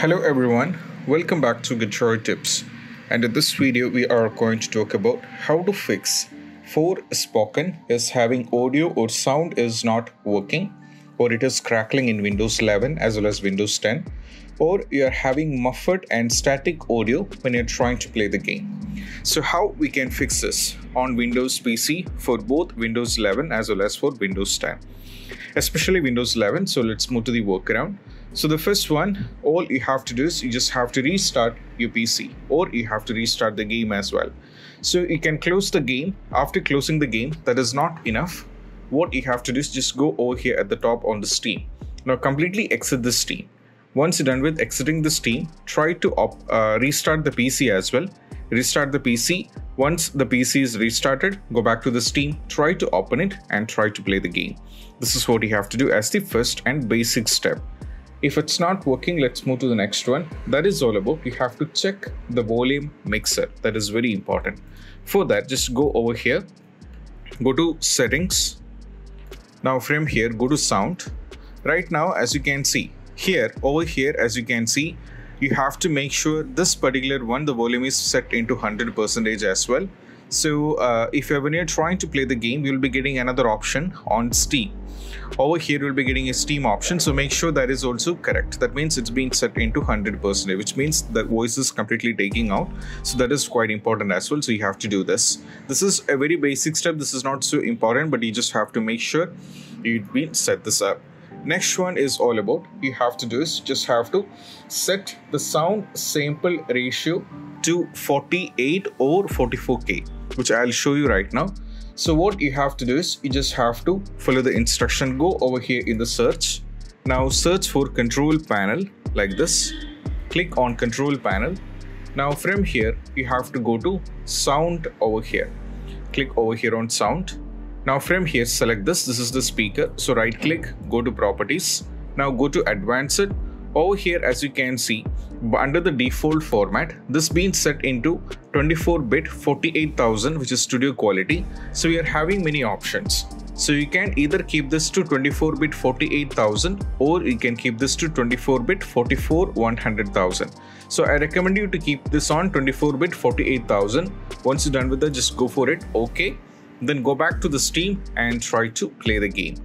Hello everyone, welcome back to Get Droid Tips. And in this video, we are going to talk about how to fix for spoken is having audio or sound is not working, or it is crackling in Windows 11 as well as Windows 10, or you are having muffled and static audio when you're trying to play the game. So, how we can fix this on Windows PC for both Windows 11 as well as for Windows 10, especially Windows 11. So, let's move to the workaround. So the first one, all you have to do is you just have to restart your PC or you have to restart the game as well. So you can close the game. After closing the game, that is not enough. What you have to do is just go over here at the top on the Steam. Now completely exit the Steam. Once you're done with exiting the Steam, try to uh, restart the PC as well. Restart the PC. Once the PC is restarted, go back to the Steam, try to open it and try to play the game. This is what you have to do as the first and basic step. If it's not working, let's move to the next one. That is all about you have to check the volume mixer. That is very important. For that, just go over here, go to settings. Now from here, go to sound. Right now, as you can see, here, over here, as you can see, you have to make sure this particular one, the volume is set into 100% as well. So uh, if you're, when you're trying to play the game, you'll be getting another option on Steam. Over here you'll be getting a steam option so make sure that is also correct. That means it's being set into 100% which means the voice is completely taking out. So that is quite important as well so you have to do this. This is a very basic step. This is not so important but you just have to make sure you've been set this up. Next one is all about you have to do is just have to set the sound sample ratio to 48 or 44k which i'll show you right now so what you have to do is you just have to follow the instruction. Go over here in the search. Now search for control panel like this. Click on control panel. Now from here you have to go to sound over here. Click over here on sound. Now from here select this. This is the speaker. So right click, go to properties. Now go to advanced. Over here as you can see under the default format this being set into 24-bit 48000 which is studio quality. So we are having many options. So you can either keep this to 24-bit 48000 or you can keep this to 24-bit 44 100000 so i recommend you to keep this on 24-bit 48000 once you're done with that just go for it okay? Then go back to the steam and try to play the game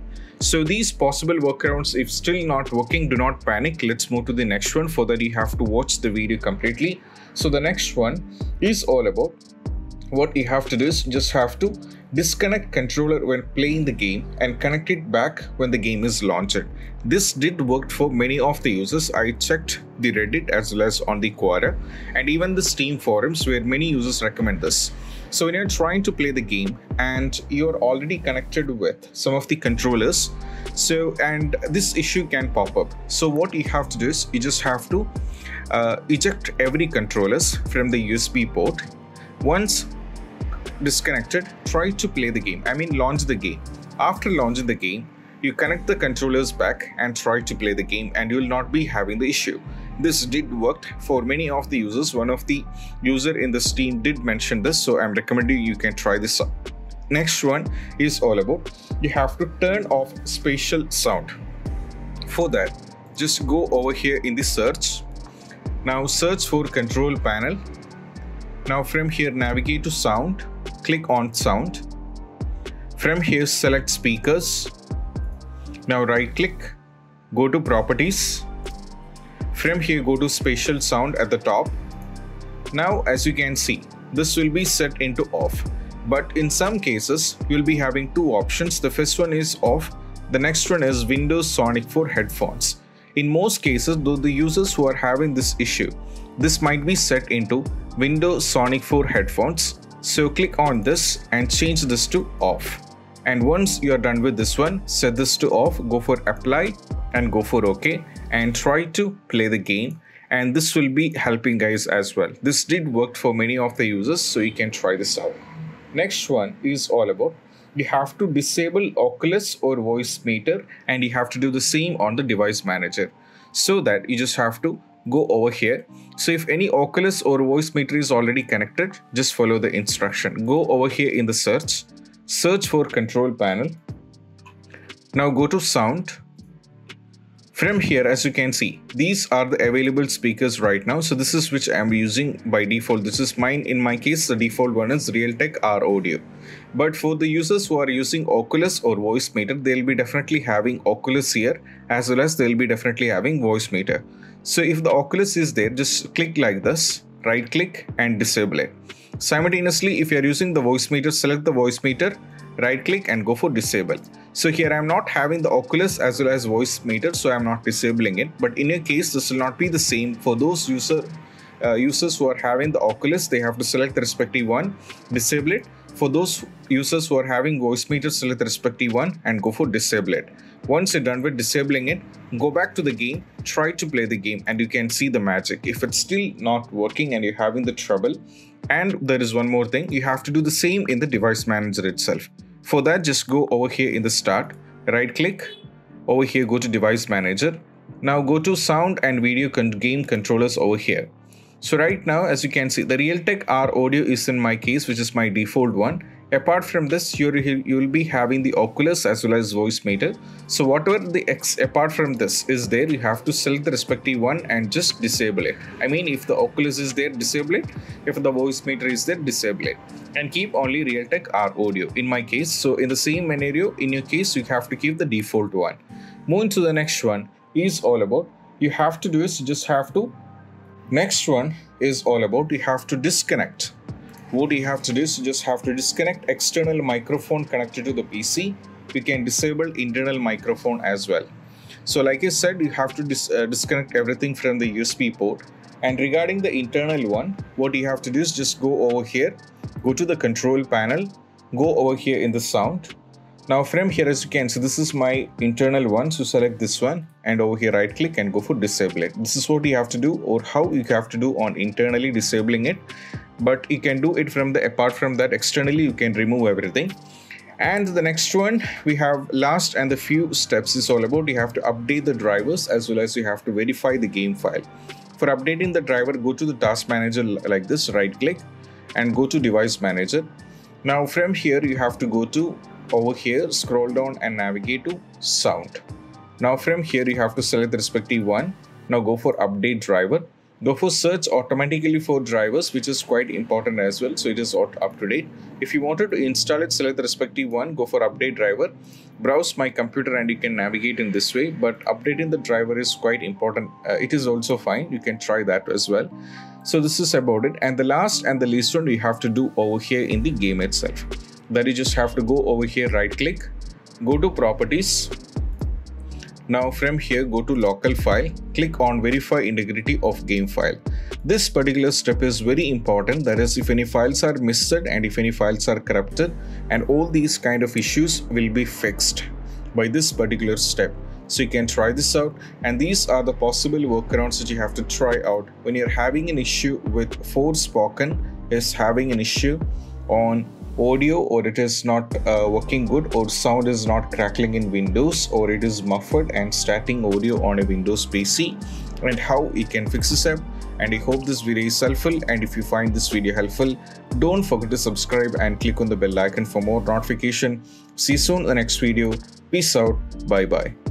so these possible workarounds, if still not working, do not panic. Let's move to the next one. For that, you have to watch the video completely. So the next one is all about what you have to do is just have to disconnect controller when playing the game and connect it back when the game is launched. This did work for many of the users. I checked the Reddit as well as on the Quora and even the Steam forums where many users recommend this. So when you're trying to play the game and you're already connected with some of the controllers, so and this issue can pop up. So what you have to do is you just have to uh, eject every controllers from the USB port. Once disconnected, try to play the game. I mean launch the game. After launching the game, you connect the controllers back and try to play the game and you will not be having the issue this did work for many of the users. One of the user in the steam did mention this so i'm recommending you can try this out. Next one is all about you have to turn off spatial sound. For that just go over here in the search. Now search for control panel. Now from here navigate to sound. Click on sound. From here select speakers. Now right click go to properties from here, go to spatial sound at the top. Now, as you can see, this will be set into off. But in some cases, you'll be having two options. The first one is off. The next one is Windows Sonic for headphones. In most cases, though the users who are having this issue, this might be set into Windows Sonic for headphones. So click on this and change this to off. And once you are done with this one, set this to off, go for apply and go for OK and try to play the game and this will be helping guys as well. This did work for many of the users so you can try this out. Next one is all about you have to disable Oculus or Voicemeeter and you have to do the same on the device manager so that you just have to go over here. So if any Oculus or Voicemeeter is already connected, just follow the instruction. Go over here in the search, search for control panel. Now go to sound from here as you can see these are the available speakers right now. So this is which i'm using by default. This is mine. In my case the default one is realtek r audio. But for the users who are using oculus or Voicemeeter they'll be definitely having oculus here as well as they'll be definitely having Voicemeeter so if the oculus is there just click like this right click and disable it. Simultaneously if you are using the Voicemeeter select the Voicemeeter right click and go for disable so here i'm not having the oculus as well as Voicemeeter, so i'm not disabling it. But in your case this will not be the same. For those user uh, users who are having the oculus they have to select the respective one disable it. For those users who are having Voicemeeter, select the respective one and go for disable it. Once you're done with disabling it go back to the game try to play the game and you can see the magic. If it's still not working and you're having the trouble and there is one more thing you have to do the same in the device manager itself for that just go over here in the start right click over here go to device manager. Now go to sound and video con game controllers over here. So right now as you can see the realtek r audio is in my case which is my default one apart from this you you will be having the oculus as well as Voicemeeter. So whatever the x apart from this is there you have to select the respective one and just disable it. I mean if the oculus is there disable it. If the Voicemeeter is there disable it. And keep only realtek r audio. In my case so in the same scenario in your case you have to keep the default one. Moving to the next one is all about you have to do is you just have to next one is all about you have to disconnect what you have to do is you just have to disconnect external microphone connected to the PC. We can disable internal microphone as well. So like I said, you have to dis uh, disconnect everything from the USB port. And regarding the internal one, what you have to do is just go over here, go to the control panel, go over here in the sound. Now from here as you can see, this is my internal one. So select this one and over here right click and go for disable it. This is what you have to do or how you have to do on internally disabling it but you can do it from the apart from that externally you can remove everything. And the next one we have last and the few steps is all about. You have to update the drivers as well as you have to verify the game file. For updating the driver go to the task manager like this right click and go to device manager. Now from here you have to go to over here scroll down and navigate to sound. Now from here you have to select the respective one. Now go for update driver Go for search automatically for drivers, which is quite important as well. So it is up to date. If you wanted to install it, select the respective one, go for update driver, browse my computer and you can navigate in this way. But updating the driver is quite important. Uh, it is also fine. You can try that as well. So this is about it. And the last and the least one we have to do over here in the game itself. That you just have to go over here, right click, go to properties, now from here go to local file, click on verify integrity of game file. This particular step is very important that is if any files are missed and if any files are corrupted and all these kind of issues will be fixed by this particular step. So you can try this out and these are the possible workarounds that you have to try out when you're having an issue with Forspoken is having an issue on audio or it is not uh, working good or sound is not crackling in windows or it is muffled and starting audio on a windows pc and how you can fix this up and i hope this video is helpful. And if you find this video helpful don't forget to subscribe and click on the bell icon for more notification. See you soon in the next video. Peace out. Bye bye